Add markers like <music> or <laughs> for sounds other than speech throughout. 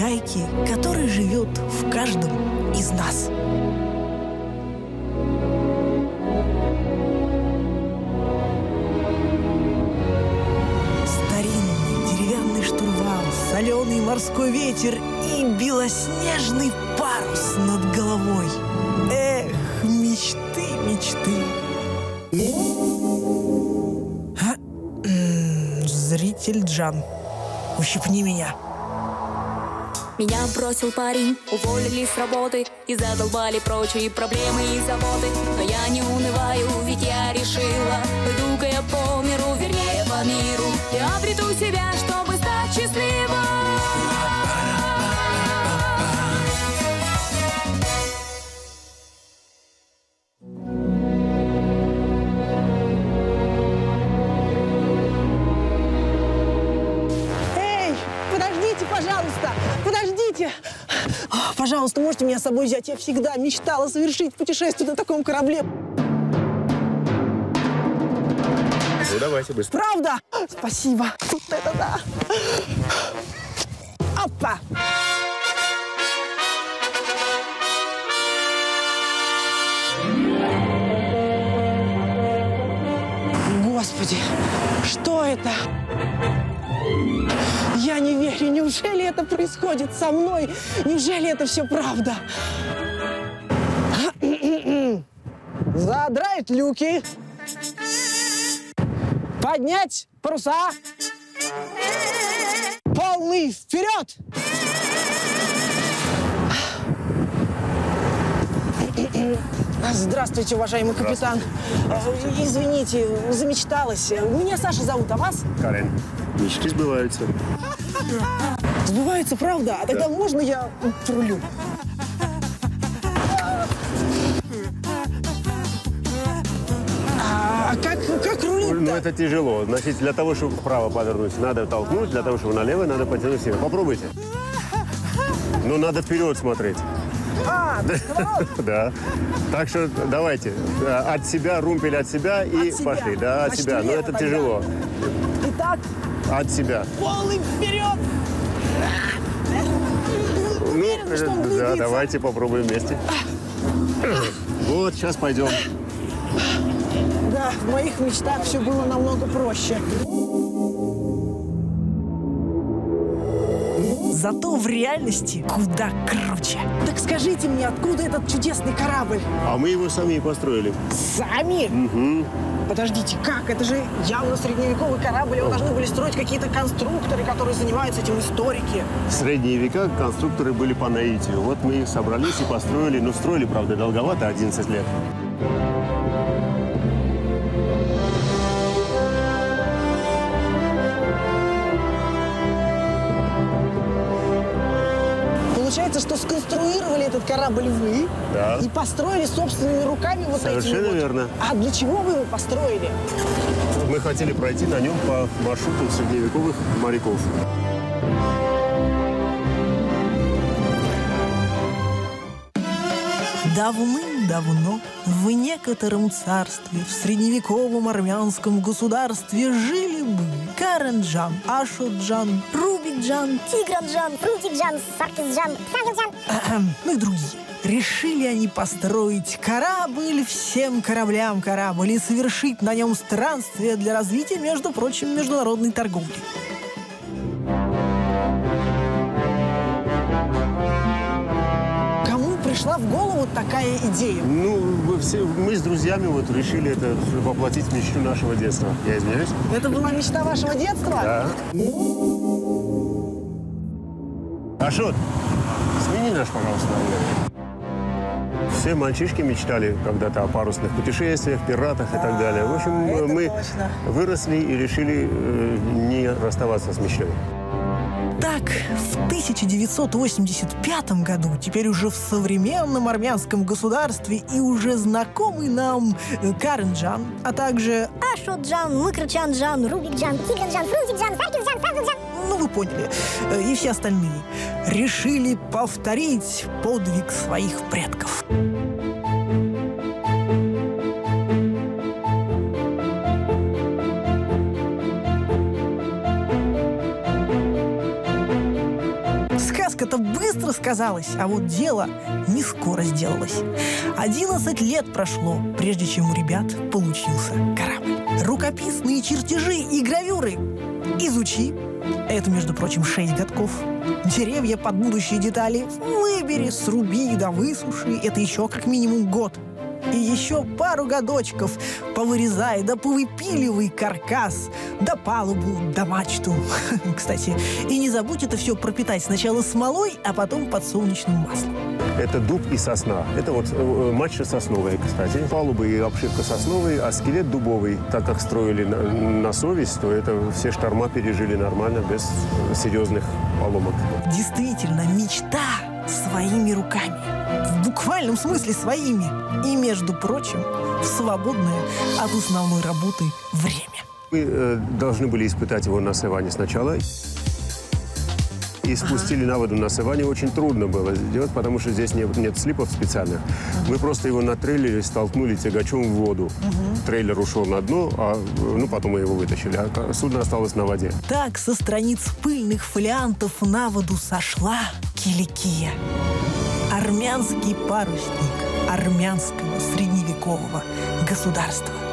чайки, который живет в каждом из нас. Старинный деревянный штурвал, соленый морской ветер и белоснежный парус над головой. Эх, мечты, мечты. А, Зритель Джан, ущипни меня. Меня бросил парень, уволили с работы И задолбали прочие проблемы и заботы. Но я не унываю, ведь я решила Пойду-ка я по миру, вернее по миру. Я обрету себя, чтобы стать счастливой пожалуйста, подождите. А, Пожалуйста, можете меня с собой взять? Я всегда мечтала совершить путешествие на таком корабле. Ну, давайте быстро. Правда? Спасибо. Вот это да. Опа! Господи, что это? Я не верю. Неужели это происходит со мной? Неужели это все правда? <coughs> Задрать люки. Поднять паруса. Полный вперед! Здравствуйте, уважаемый капитан. Э, Извините, замечталась. Меня Саша зовут, а вас? Карен, мечты сбываются. Сбывается, правда? А тогда можно я порулю? А как, как рулить-то? Ну, это тяжело. Значит, для того, чтобы вправо повернуть, надо толкнуть. Для того, чтобы налево, надо потянуть себя. Попробуйте. Ну, надо вперед смотреть. А, <laughs> Да. Так что давайте. От себя, румпель от себя и От себя. пошли. Да, от Значит, себя. Но это тяжело. Итак, От себя. полный вперед! Ну, Уверена, что он да, давайте попробуем вместе. Вот, сейчас пойдем. Да, в моих мечтах все было намного проще. Зато в реальности куда круче. Так скажите мне, откуда этот чудесный корабль? А мы его сами и построили. Сами? Подождите, как? Это же явно средневековый корабль. Его должны были строить какие-то конструкторы, которые занимаются этим историки. В средние века конструкторы были по наитию. Вот мы собрались и построили. Ну, строили, правда, долговато, 11 лет. Что сконструировали этот корабль вы Да. и построили собственными руками вот Совершенно эти вот. верно. А для чего вы его построили? Мы хотели пройти на нем по маршруту средневековых моряков. Давным-давно в некотором царстве, в средневековом армянском государстве жили-были Каренджан, Ашотджан, Рубик-Джан, Тигран-Джан, Фрутик-Джан, Саркис-Джан. Ахам, ну и другие. Решили они построить корабль всем кораблям корабль и совершить на нем странствие для развития, между прочим, международной торговли. Пришла в голову такая идея? Ну, мы, все- мы с друзьями вот решили это воплотить мечту нашего детства. Я извиняюсь. Это была мечта вашего детства? Да. Ашот, смени наш, пожалуйста, наверное. Все мальчишки мечтали когда-то о парусных путешествиях, пиратах и так далее. В общем, это мы точно. выросли и решили э, не расставаться с мечтой. Так, в 1985 году, теперь уже в современном армянском государстве и уже знакомый нам э, Каренджан, а также, Ашот-Джан, Мыкрычан-Джан, Рубик-Джан, Тигран-Джан, Фрутик-Джан, Саркис-Джан, Саркис-Джан. ну вы поняли, э, и все остальные, решили повторить подвиг своих предков. Быстро сказалось, а вот дело не скоро сделалось. 11 лет прошло, прежде чем у ребят получился корабль. Рукописные чертежи и гравюры изучи. Это, между прочим, 6 годков. Деревья под будущие детали выбери, сруби да высуши. Это еще как минимум год. И еще пару годочков повырезай, да повыпиливай каркас, да палубу, да мачту. <laughs> Кстати, и не забудь это все пропитать сначала смолой, а потом подсолнечным маслом. Это дуб и сосна. Это вот э, мачта сосновая, кстати. Палубы и обшивка сосновые, а скелет дубовый. Так как строили на, на совесть, то это все шторма пережили нормально, без э, серьезных поломок. Действительно, мечта своими руками. В буквальном смысле своими. И, между прочим, в свободное от основной работы время. Мы э, должны были испытать его на Севане сначала. И спустили на воду на Севане очень трудно было сделать, потому что здесь нет, нет слипов специальных. Мы просто его на трейлере столкнули тягачом в воду. Трейлер ушел на дно, а ну, потом мы его вытащили. А судно осталось на воде. Так со страниц пыльных фолиантов на воду сошла Киликия. Армянский парусник армянского средневекового государства.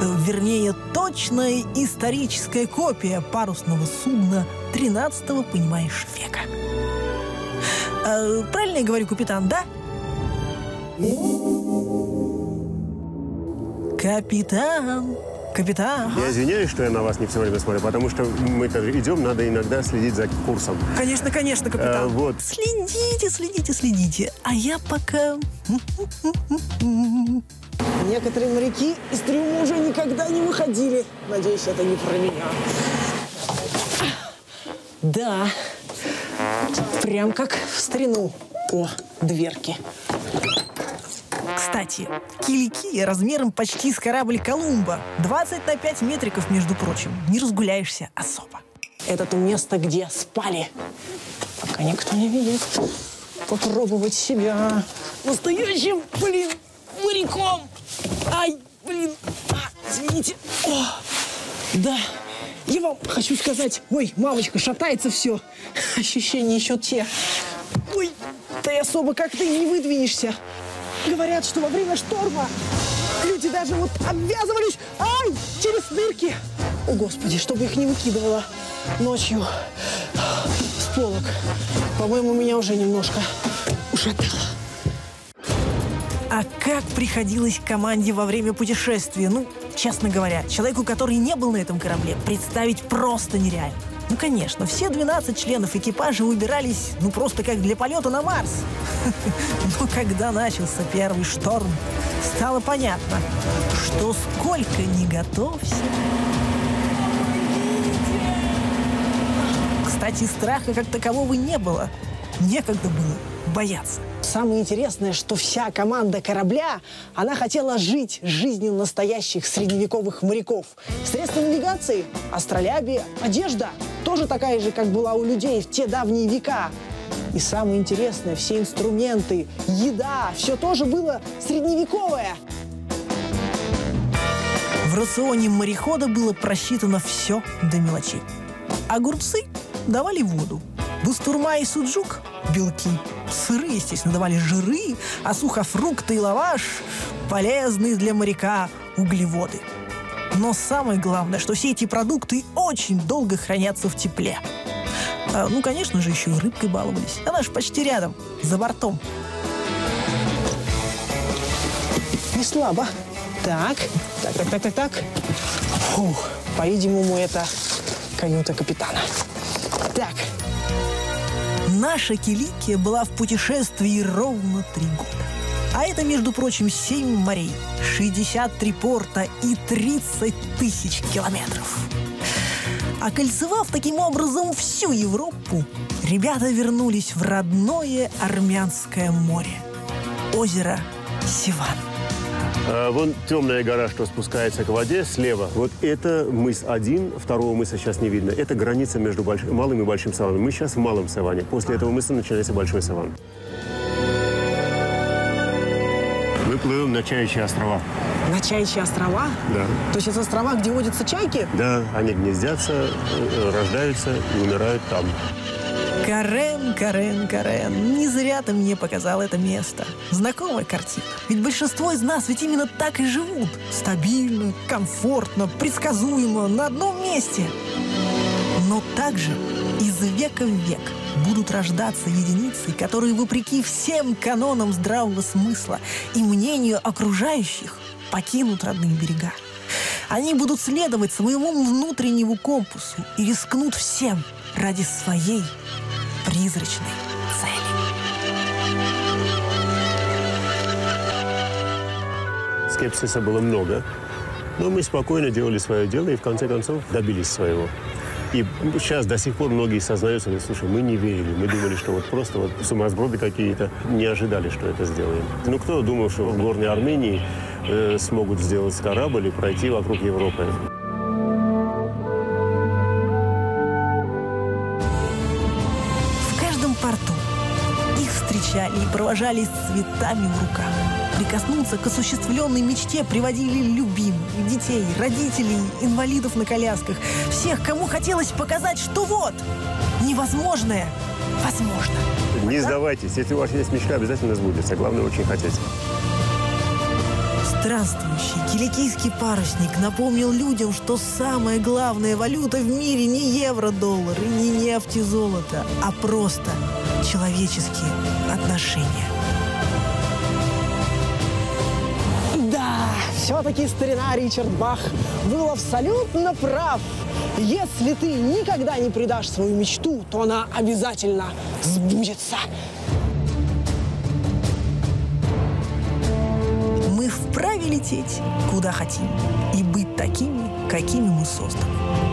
Э, Вернее, точная историческая копия парусного судна 13-го, понимаешь, века. Э, правильно я говорю, капитан, да? Капитан, капитан. Я извиняюсь, что я на вас не все время смотрю, потому что мы тоже идем, надо иногда следить за курсом. Конечно, конечно, капитан. Э, вот. Следите, следите, следите. А я пока... Некоторые моряки из трюма уже никогда не выходили. Надеюсь, это не про меня. Да, прям как в старину. О, дверки. Кстати, киликия размером почти с корабль Колумба. 20 на 5 метриков, между прочим. Не разгуляешься особо. Это то место, где спали. Пока никто не видит. Попробовать себя настоящим, блин, моряком. Ай, блин, а, извините. О, да, я вам хочу сказать, ой, мамочка, шатается все. Ощущения еще те. Ой, ты особо как-то не выдвинешься. Говорят, что во время шторма люди даже вот обвязывались, ай, через дырки. О, Господи, чтобы их не выкидывало ночью с полок. По-моему, меня уже немножко ушатало. А как приходилось команде во время путешествия? Ну, честно говоря, человеку, который не был на этом корабле, представить просто нереально. Ну, конечно, все 12 членов экипажа выбирались, ну, просто как для полета на Марс. <laughs> Но когда начался первый шторм, стало понятно, что сколько не готовься. Кстати, страха как такового не было. Некогда было бояться. Самое интересное, что вся команда корабля, она хотела жить жизнью настоящих средневековых моряков. Средства навигации, астролябия, одежда тоже такая же, как была у людей в те давние века. И самое интересное, все инструменты, еда, все тоже было средневековое. В рационе морехода было просчитано все до мелочей. Огурцы давали воду, бустурма и суджук – белки, сыры, естественно, давали жиры, а сухофрукты и лаваш – полезные для моряка углеводы. Но самое главное, что все эти продукты очень долго хранятся в тепле. А, ну, конечно же, еще и рыбкой баловались. Она же почти рядом, за бортом. Не слабо. Так, так, так, так, так, так. Фух, по-видимому, это каюта капитана. Так. Наша Киликия была в путешествии ровно три года. А это, между прочим, 7 морей, 63 порта и 30 тысяч километров. Окольцевав таким образом всю Европу, ребята вернулись в родное Армянское море. Озеро Сиван. А, Вон темная гора, что спускается к воде, слева. Вот это мыс один, второго мыса сейчас не видно. Это граница между больш- малым и большим саваном. Мы сейчас в малом саване. После этого мыса начинается большой саван. Мы плывем на Чаячьи острова. На Чайчьи острова? Да. То есть это острова, где водятся чайки? Да, они гнездятся, э, рождаются и умирают там. Карен, Карен, Карен, не зря ты мне показал это место. Знакомая картина. Ведь большинство из нас ведь именно так и живут. Стабильно, комфортно, предсказуемо, на одном месте. Но также из века в век будут рождаться единицы, которые, вопреки всем канонам здравого смысла и мнению окружающих, покинут родные берега. Они будут следовать своему внутреннему компасу и рискнут всем ради своей призрачной цели. Скепсиса было много, но мы спокойно делали свое дело и в конце концов добились своего. И сейчас до сих пор многие сознаются, слушай, мы не верили, мы думали, что вот просто вот сумасброды какие-то, не ожидали, что это сделаем. Ну, кто думал, что в горной Армении э, смогут сделать корабль и пройти вокруг Европы? В каждом порту их встречали и провожали с цветами в руках. Прикоснуться к осуществленной мечте приводили любимых, детей, родителей, инвалидов на колясках. Всех, кому хотелось показать, что вот, невозможное возможно. Не сдавайтесь, если у вас есть мечта, обязательно сбудется. Главное, очень хотеть. Странствующий киликийский парусник напомнил людям, что самая главная валюта в мире не евро-доллар и не нефть и золото, а просто человеческие отношения. Все-таки старина Ричард Бах был абсолютно прав. Если ты никогда не предашь свою мечту, то она обязательно сбудется. Мы вправе лететь, куда хотим, и быть такими, какими мы созданы.